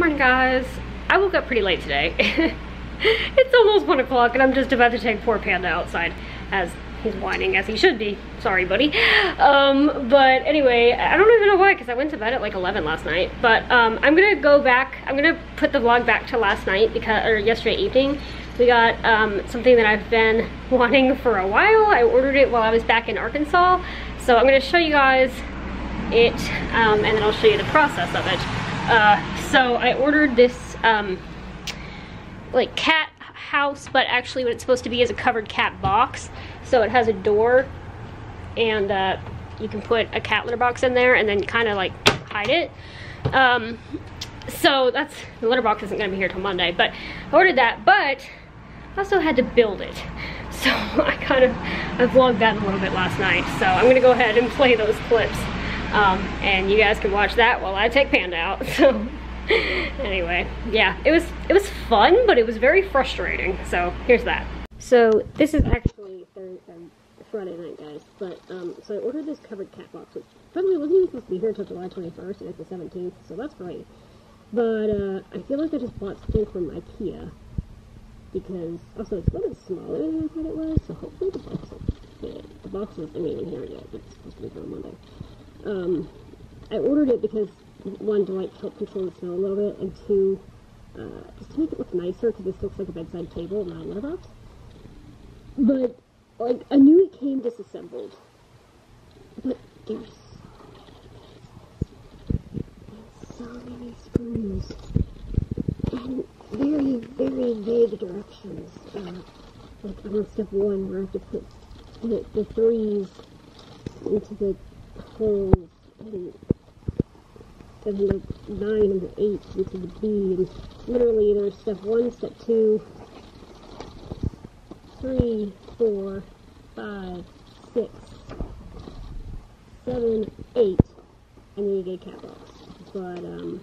morning guys. I woke up pretty late today. it's almost one o'clock and I'm just about to take poor Panda outside as he's whining as he should be. Sorry, buddy. Um, but anyway, I don't even know why because I went to bed at like 11 last night. But um, I'm gonna go back, I'm gonna put the vlog back to last night because, or yesterday evening. We got um, something that I've been wanting for a while. I ordered it while I was back in Arkansas. So I'm gonna show you guys it um, and then I'll show you the process of it. Uh, so I ordered this um, like cat house, but actually what it's supposed to be is a covered cat box. So it has a door and uh, you can put a cat litter box in there and then kind of like hide it. Um, so that's, the litter box isn't gonna be here till Monday, but I ordered that, but I also had to build it. So I kind of, I vlogged that a little bit last night. So I'm gonna go ahead and play those clips. Um, and you guys can watch that while I take Panda out. So anyway, yeah, it was it was fun, but it was very frustrating. So here's that. So this is actually um, Friday night, guys. But um, so I ordered this covered cat box, which probably wasn't even supposed to be here until July 21st, and it's the 17th, so that's great. But uh, I feel like I just bought something from IKEA because also it's a little bit smaller than I thought it was, so hopefully the box will fit. The box isn't even here yet. It's supposed to be here on Monday. Um, I ordered it because one to like help control the smell a little bit, and two, uh, just to make it look nicer because this looks like a bedside table, not a letterbox. But like I knew it came disassembled, but there's so many screws and very very vague directions. Uh, like on step one, where I have to put the, the threes into the holes and nine and eight into the B and literally there's step one, step two, three, four, five, six, seven, eight, and then you get a cat box. But um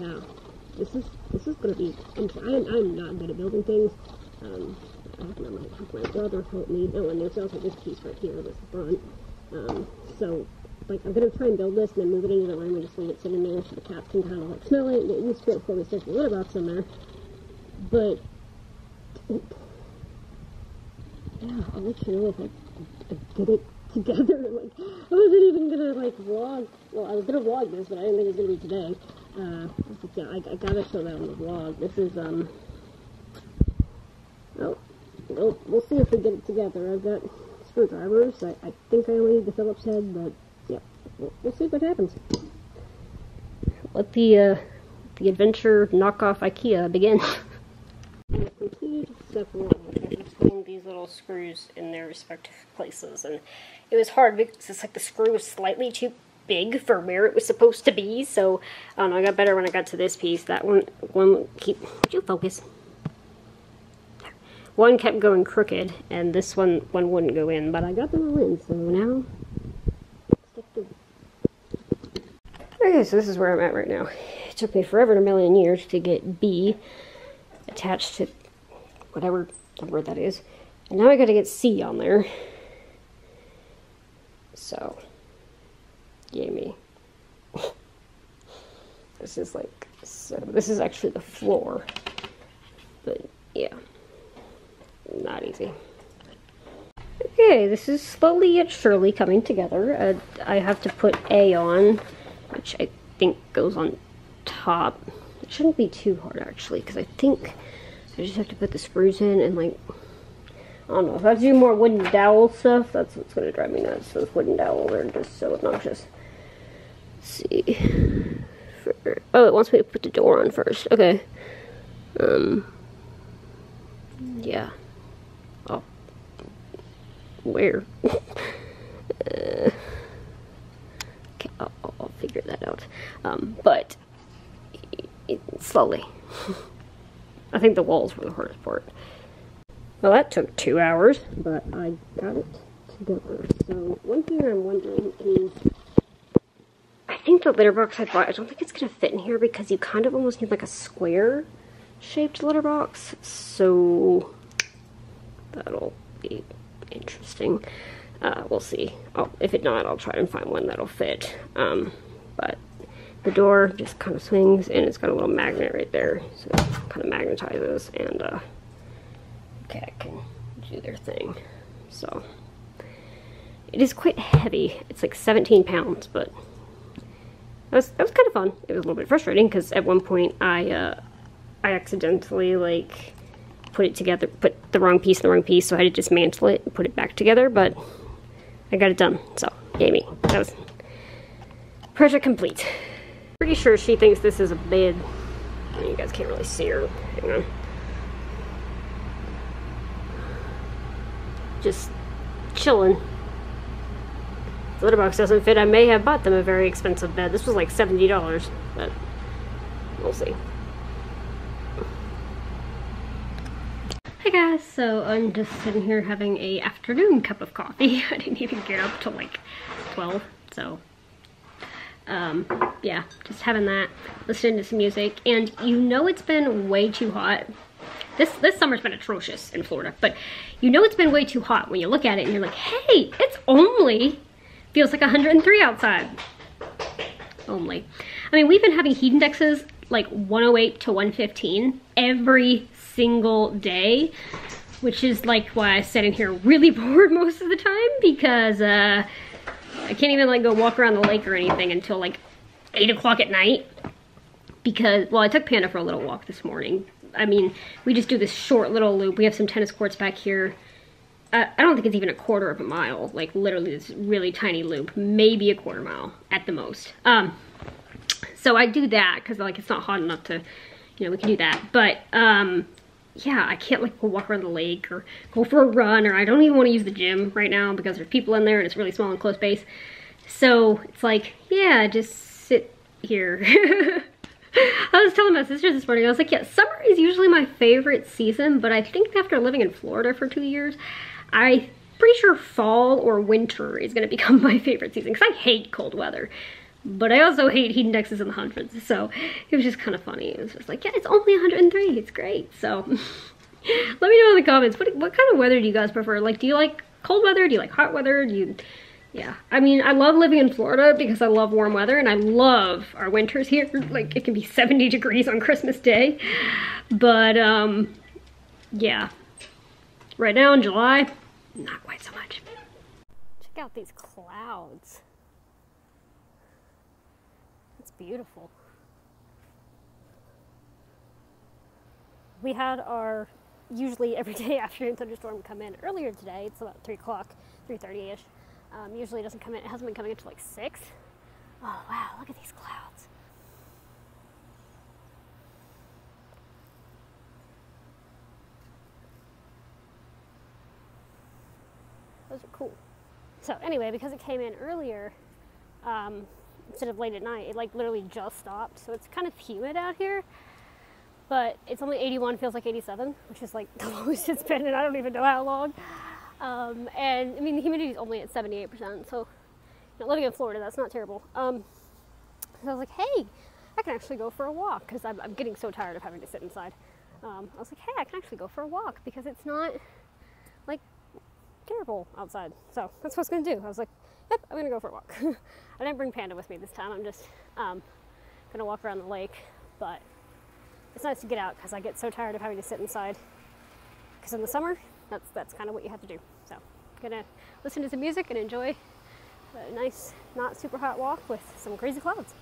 yeah. This is this is gonna be I'm I'm, I'm not good at building things. Um I have my, my brother helped me. Oh, and there's also this piece right here, this front. Um, so, like, I'm gonna try and build this and then move it into the room and just leave it sitting there so the cats can kind of like smell it and get used to it before we stick the litter box in there. But, yeah, I'll let you know if I, I get it together. like, I wasn't even gonna like vlog. Well, I was gonna vlog this, but I didn't think it was gonna be today. Uh, yeah, I, I gotta show that on the vlog. This is um. Oh, well, we'll see if we get it together. I've got screwdrivers. I, I think I only need the Phillips head, but yeah, we'll, we'll see what happens. Let the uh, the adventure knockoff IKEA begin. completed step one. I just putting these little screws in their respective places, and it was hard because it's like the screw was slightly too big for where it was supposed to be. So I don't know. I got better when I got to this piece. That one, one keep. Would you focus? One kept going crooked, and this one one wouldn't go in, but I got them all in, so now Okay, so this is where I'm at right now. It took me forever and a million years to get B attached to whatever number that is. And now I gotta get C on there. So, yay me. this is like, so this is actually the floor. But, yeah not easy. Okay, this is slowly yet surely coming together. Uh, I have to put A on, which I think goes on top. It shouldn't be too hard actually, because I think I just have to put the screws in and like, I don't know, if I do more wooden dowel stuff, that's what's going to drive me nuts. Those wooden dowels are just so obnoxious. Let's see. For, oh, it wants me to put the door on first. Okay. Um, yeah where. uh, okay, I'll, I'll, figure that out. Um, but it, it, slowly. I think the walls were the hardest part. Well, that took two hours, but I got it together. So one thing I'm wondering is, I think the litter box I bought, I don't think it's going to fit in here because you kind of almost need like a square shaped litter box. So that'll be interesting. Uh, we'll see. I'll, if it not, I'll try and find one that'll fit. Um, but the door just kind of swings and it's got a little magnet right there. So it kind of magnetizes and uh, cat can do their thing. So it is quite heavy. It's like 17 pounds, but that was, that was kind of fun. It was a little bit frustrating because at one point I, uh, I accidentally like put it together, put the wrong piece in the wrong piece, so I had to dismantle it and put it back together, but I got it done. So, yay me. That was project complete. Pretty sure she thinks this is a bed. You guys can't really see her. Hang on. Just chilling. The litter box doesn't fit. I may have bought them a very expensive bed. This was like $70, but we'll see. Hi guys, so I'm just sitting here having a afternoon cup of coffee. I didn't even get up till like 12, so um, yeah, just having that, listening to some music, and you know it's been way too hot. This, this summer's been atrocious in Florida, but you know it's been way too hot when you look at it and you're like, hey, it's only, feels like 103 outside. Only. I mean, we've been having heat indexes like 108 to 115 every single day, which is like why I sit in here really bored most of the time because uh, I can't even like go walk around the lake or anything until like 8 o'clock at night because, well, I took Panda for a little walk this morning. I mean, we just do this short little loop. We have some tennis courts back here. Uh, I don't think it's even a quarter of a mile, like literally this really tiny loop, maybe a quarter mile at the most. Um, so I do that because like it's not hot enough to, you know, we can do that. But um, yeah, I can't like go walk around the lake or go for a run or I don't even want to use the gym right now because there's people in there and it's really small and close space. So it's like, yeah, just sit here. I was telling my sister this morning, I was like, yeah, summer is usually my favorite season, but I think after living in Florida for two years, I pretty sure fall or winter is gonna become my favorite season because I hate cold weather. But I also hate heat indexes in the hundreds, so it was just kind of funny. It was just like, yeah, it's only 103, it's great. So let me know in the comments, what, what kind of weather do you guys prefer? Like, do you like cold weather? Do you like hot weather? Do you, yeah. I mean, I love living in Florida because I love warm weather and I love our winters here. Like, it can be 70 degrees on Christmas Day. But, um, yeah. Right now in July, not quite so much. Check out these clouds beautiful. We had our usually every day afternoon thunderstorm come in earlier today. It's about 3 o'clock, 3.30ish. Um, usually it doesn't come in, it hasn't been coming until like 6. Oh wow, look at these clouds. Those are cool. So anyway, because it came in earlier, um, instead of late at night. It like literally just stopped. So it's kind of humid out here. But it's only 81, feels like 87, which is like the lowest it's been and I don't even know how long. Um, and I mean, the humidity is only at 78%. So you know, living in Florida, that's not terrible. Um, so I was like, hey, I can actually go for a walk because I'm, I'm, getting so tired of having to sit inside. Um, I was like, hey, I can actually go for a walk because it's not outside. So that's what I was going to do. I was like, yep, I'm going to go for a walk. I didn't bring Panda with me this time. I'm just um, gonna walk around the lake, but it's nice to get out because I get so tired of having to sit inside. Because in the summer, that's that's kind of what you have to do. So, I'm gonna listen to some music and enjoy a nice, not super hot walk with some crazy clouds.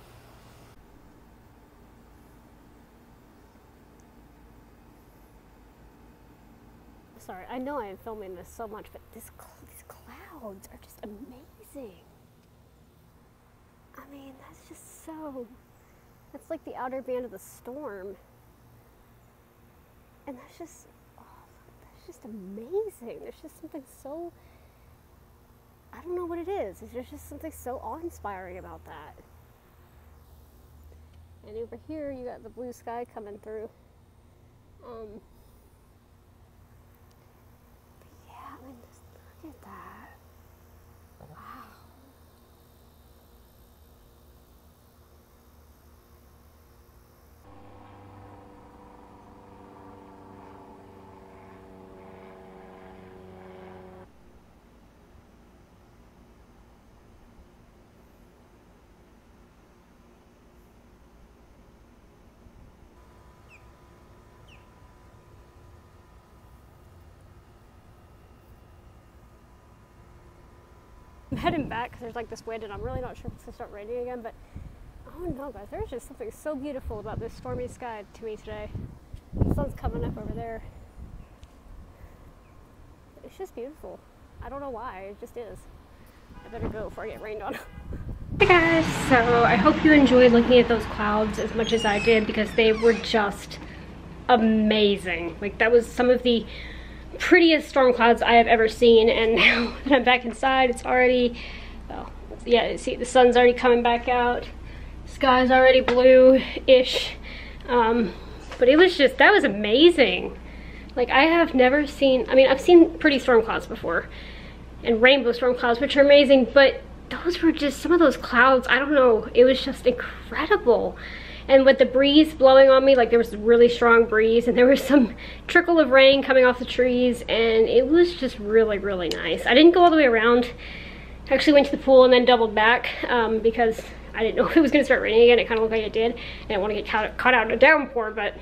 Sorry, I know I am filming this so much, but this, these clouds are just amazing. I mean, that's just so. That's like the outer band of the storm. And that's just. Oh, that's just amazing. There's just something so. I don't know what it is. There's just something so awe inspiring about that. And over here, you got the blue sky coming through. Um, Heading back because there's like this wind and I'm really not sure if it's gonna start raining again, but oh no guys, there's just something so beautiful about this stormy sky to me today. The sun's coming up over there. It's just beautiful. I don't know why, it just is. I better go before I get rained on. Hey guys, so I hope you enjoyed looking at those clouds as much as I did because they were just amazing. Like that was some of the prettiest storm clouds I have ever seen and now that I'm back inside it's already, well, yeah, see the sun's already coming back out. Sky's already blue-ish. Um, but it was just, that was amazing. Like I have never seen, I mean I've seen pretty storm clouds before and rainbow storm clouds which are amazing but those were just some of those clouds i don't know it was just incredible and with the breeze blowing on me like there was a really strong breeze and there was some trickle of rain coming off the trees and it was just really really nice. I didn't go all the way around. I actually went to the pool and then doubled back um, because i didn't know if it was going to start raining again. It kind of looked like it did. I didn't want to get caught, caught out in a downpour but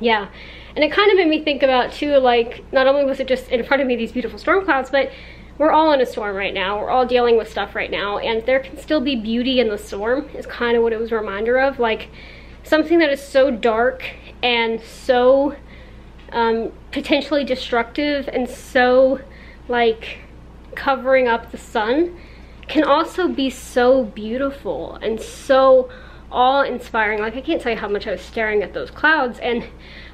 yeah. And it kind of made me think about too like not only was it just in front of me these beautiful storm clouds but we're all in a storm right now. We're all dealing with stuff right now. And there can still be beauty in the storm is kind of what it was a reminder of. Like something that is so dark and so um, potentially destructive and so like covering up the sun can also be so beautiful and so awe-inspiring. Like I can't tell you how much I was staring at those clouds and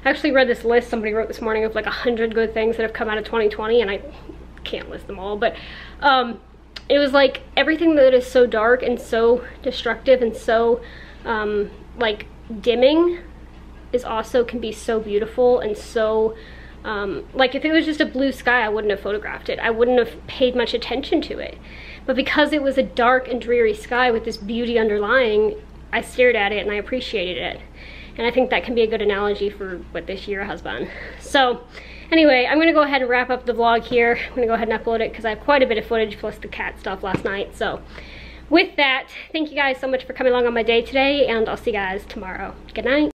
I actually read this list somebody wrote this morning of like a hundred good things that have come out of 2020 and I can't list them all, but um, it was like everything that is so dark and so destructive and so um, like dimming is also can be so beautiful and so um, like if it was just a blue sky I wouldn't have photographed it. I wouldn't have paid much attention to it. But because it was a dark and dreary sky with this beauty underlying I stared at it and I appreciated it. And I think that can be a good analogy for what this year has been. So Anyway, I'm gonna go ahead and wrap up the vlog here. I'm gonna go ahead and upload it because I have quite a bit of footage plus the cat stuff last night. So with that, thank you guys so much for coming along on my day today and I'll see you guys tomorrow. Good night.